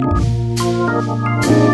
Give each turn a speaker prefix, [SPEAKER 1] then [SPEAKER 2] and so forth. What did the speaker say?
[SPEAKER 1] Música